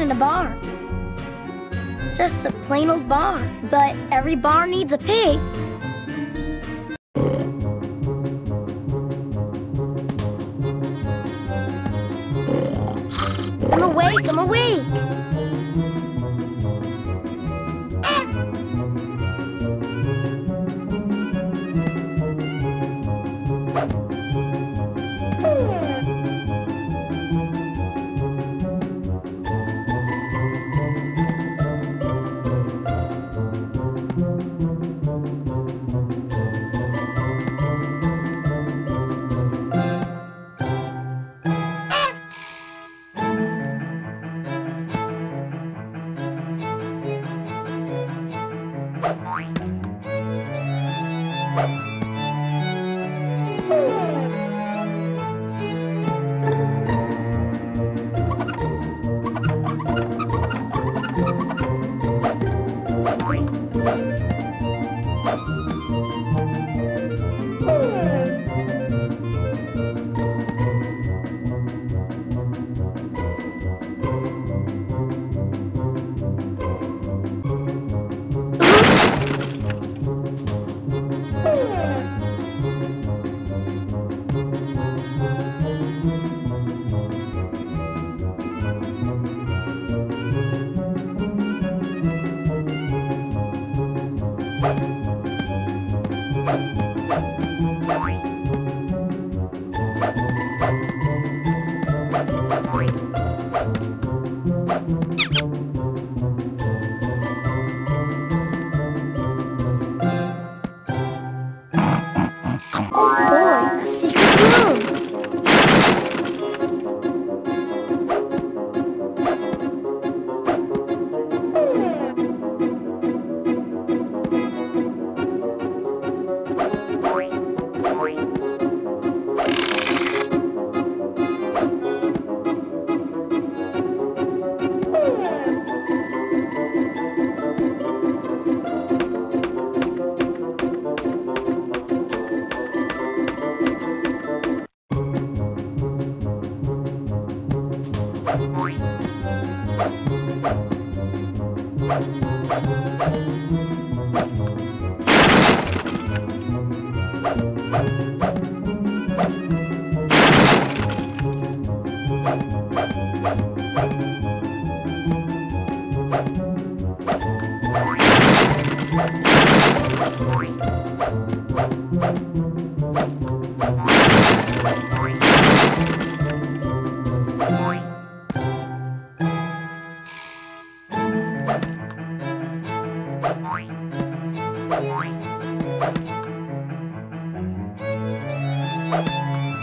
in a barn. Just a plain old barn. But every barn needs a pig.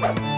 Bye.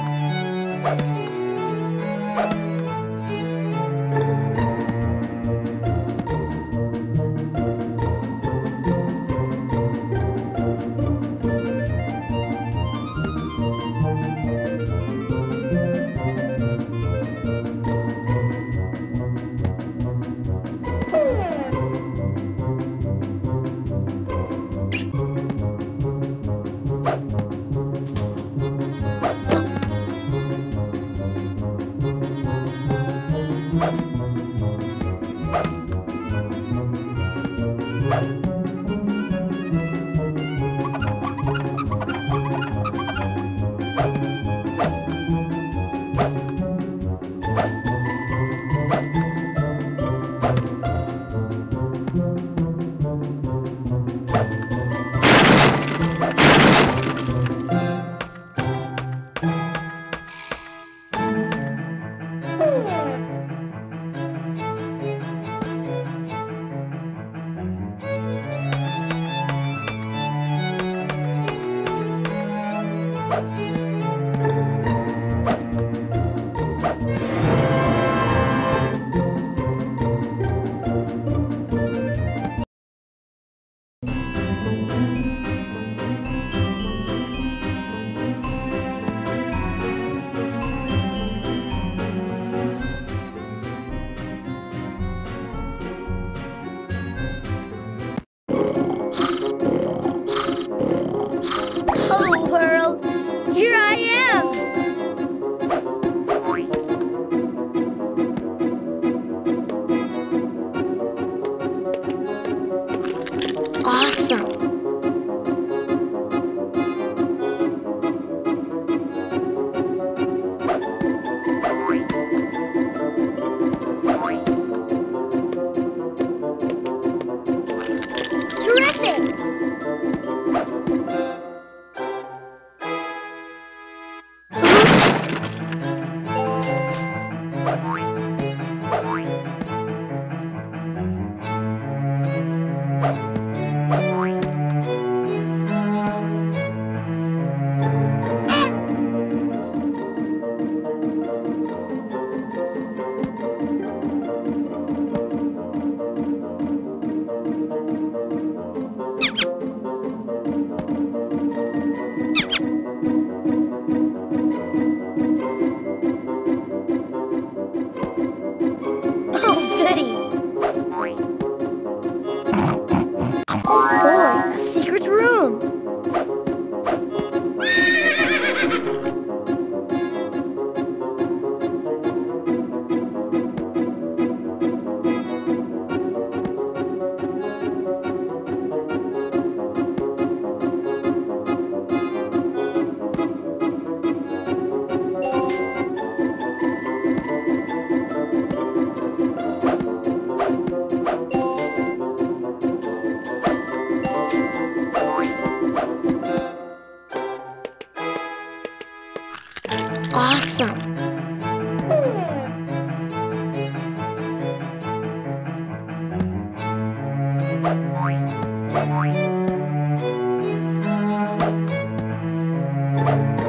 A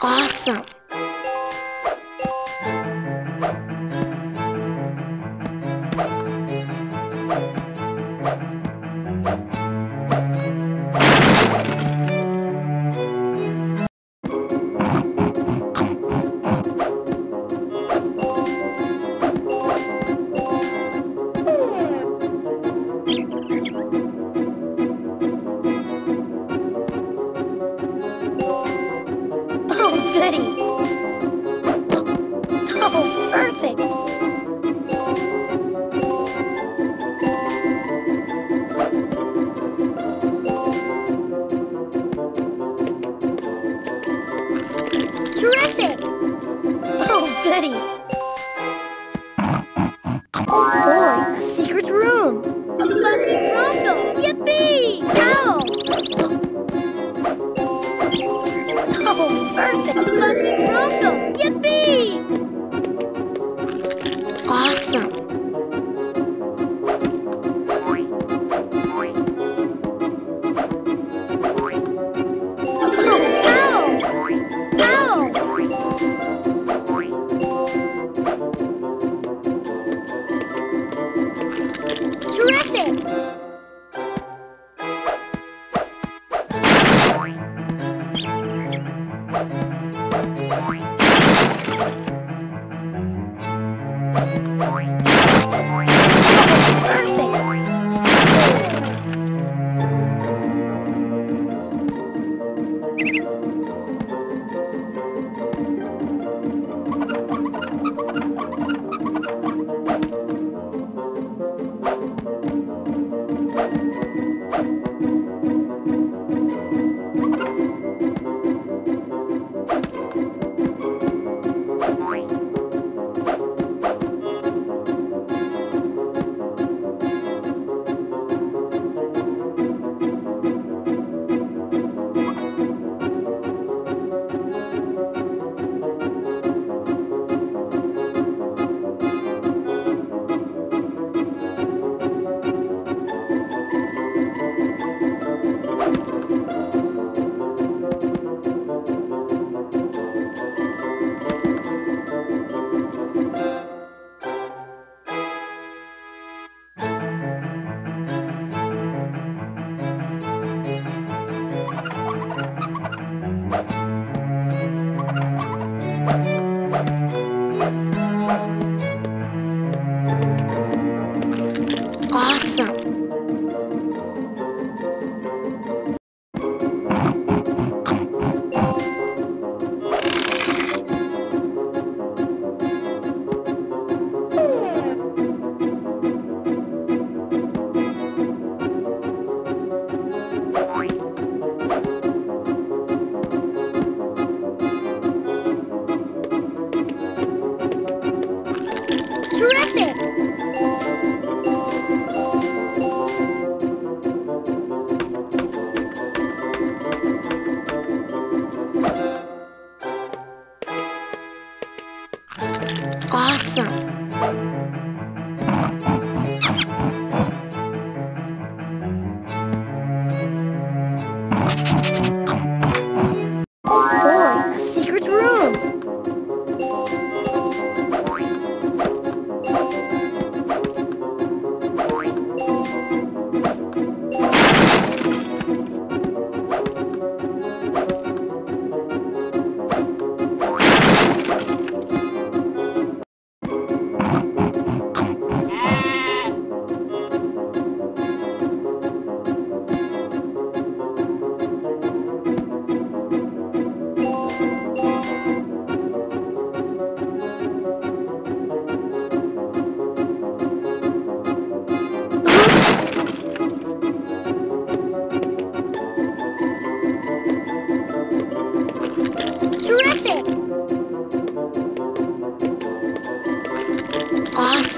Awesome!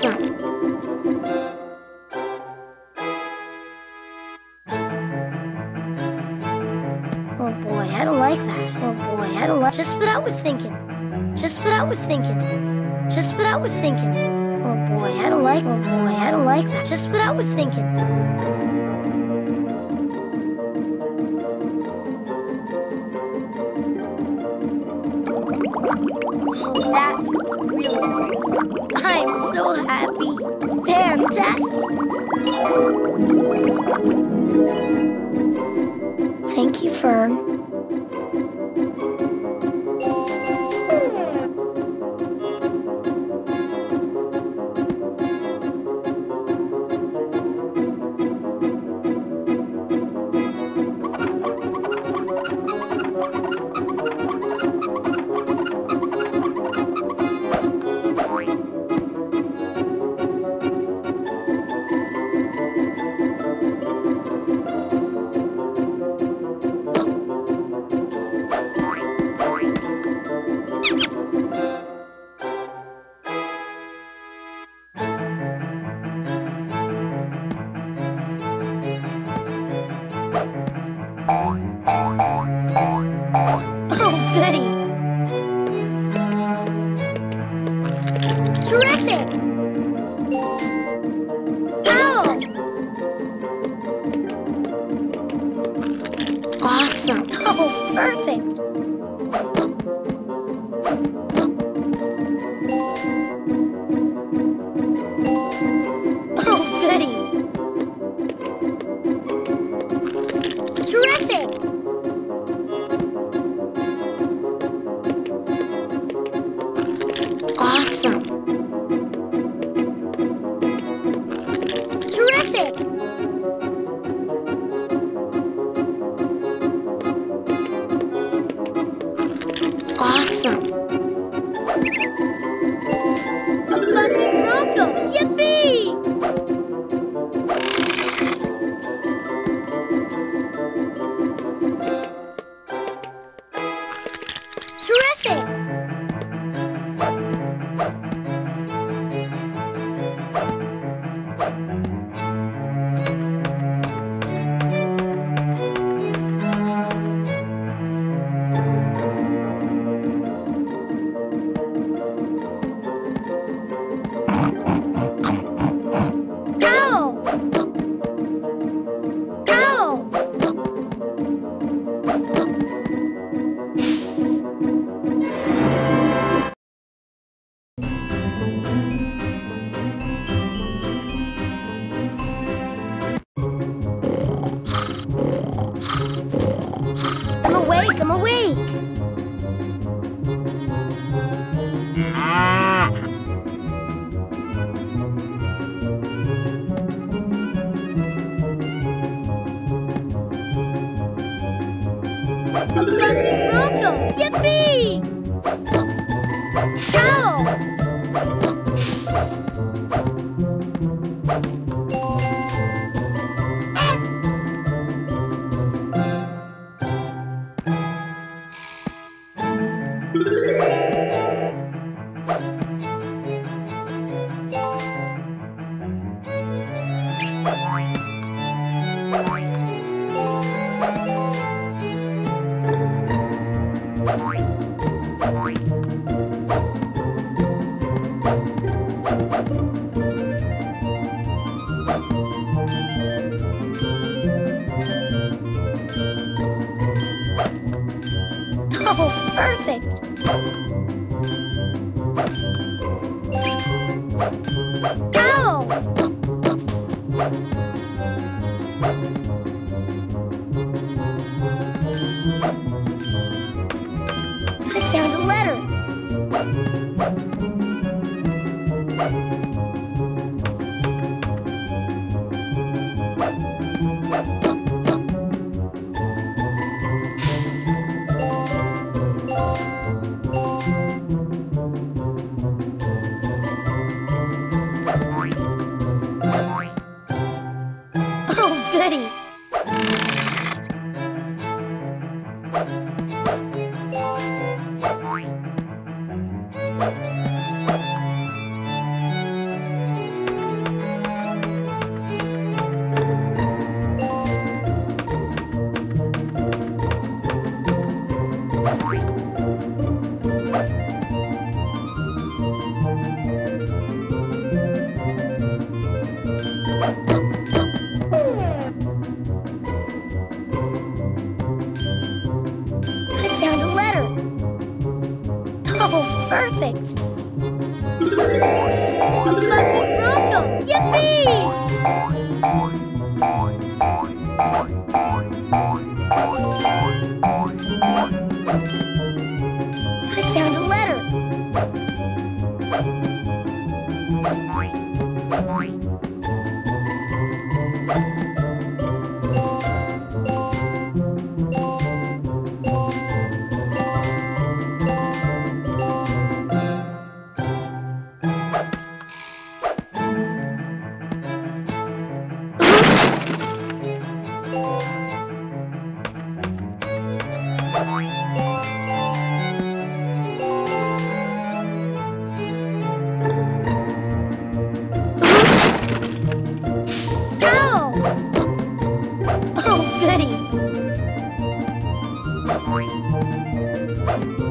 Oh boy, I don't like that. Oh boy, I don't like. Just what I was thinking. Just what I was thinking. Thank. Perfect. Bronco! Yippee! Bye.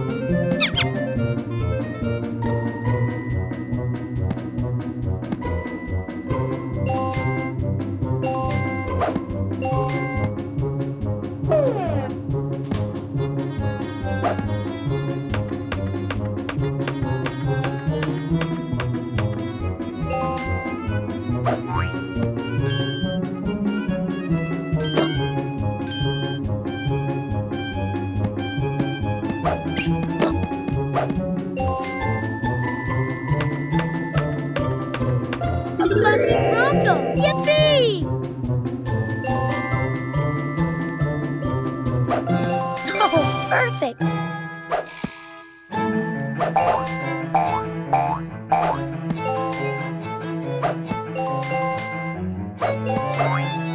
Bye.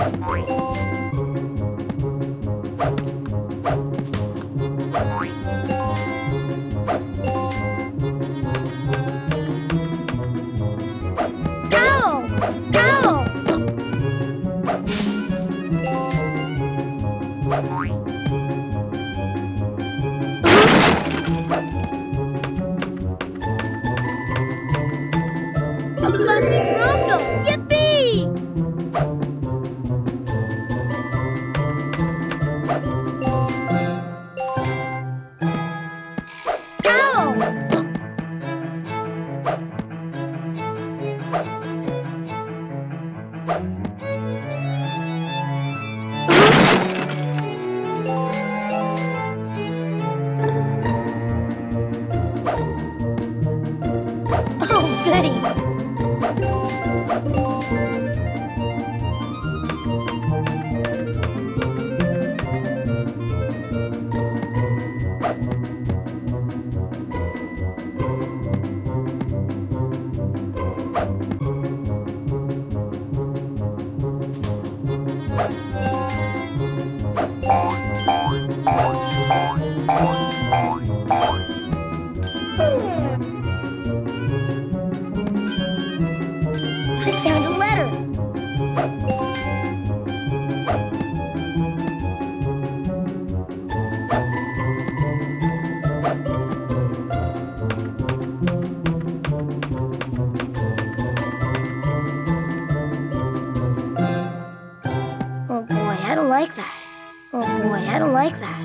Like don't like that.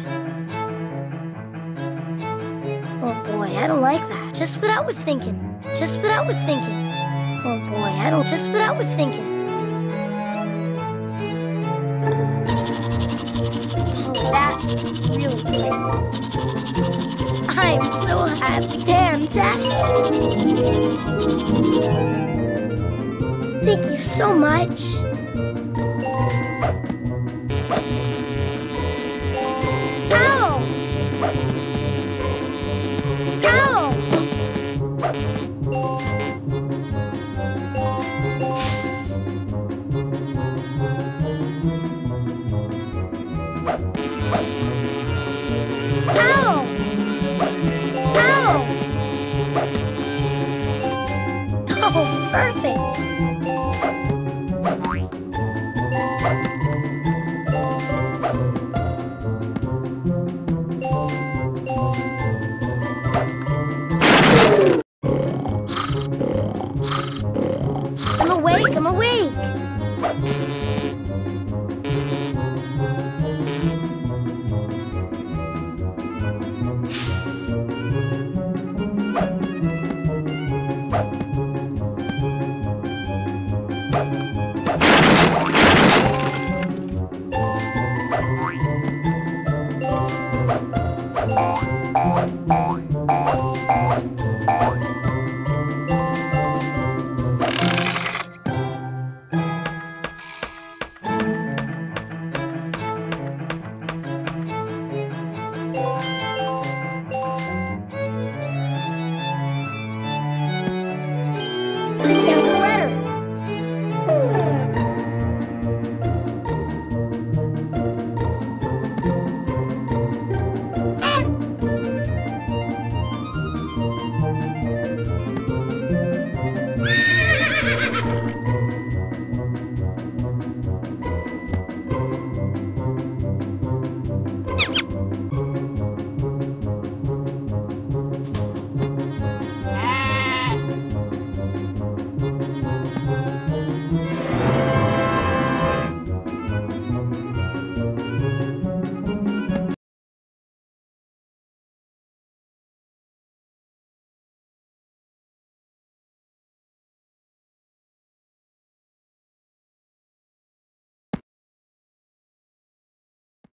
Oh boy, I don't like that. Just what I was thinking. Just what I was thinking. Oh boy, I don't... Just what I was thinking. Oh, that's. I'm so happy. Fantastic. Thank you so much.